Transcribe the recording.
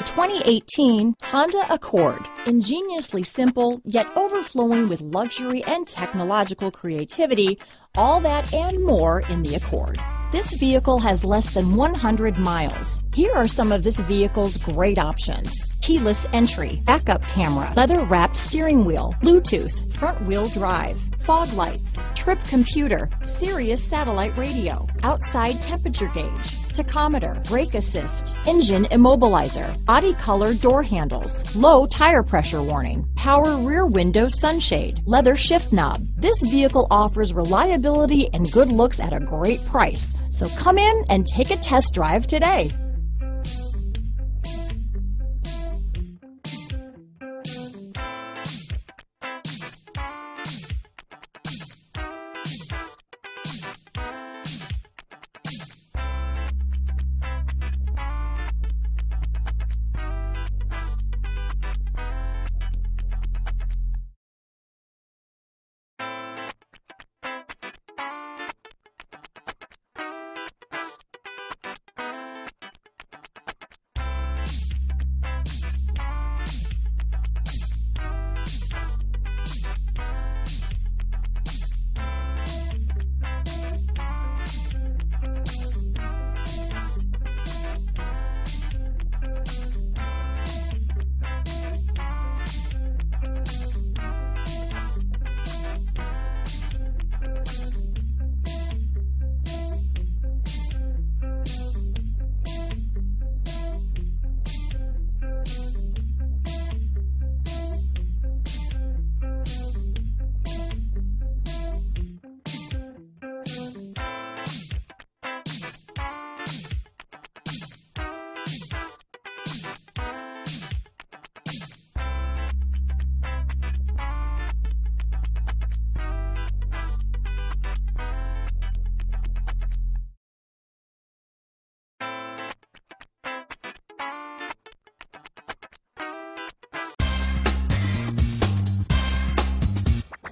The 2018 Honda Accord. Ingeniously simple, yet overflowing with luxury and technological creativity, all that and more in the Accord. This vehicle has less than 100 miles. Here are some of this vehicle's great options. Keyless entry, backup camera, leather wrapped steering wheel, Bluetooth, front wheel drive, fog lights, trip computer, Sirius satellite radio, outside temperature gauge, tachometer, brake assist, engine immobilizer, body color door handles, low tire pressure warning, power rear window sunshade, leather shift knob. This vehicle offers reliability and good looks at a great price. So come in and take a test drive today.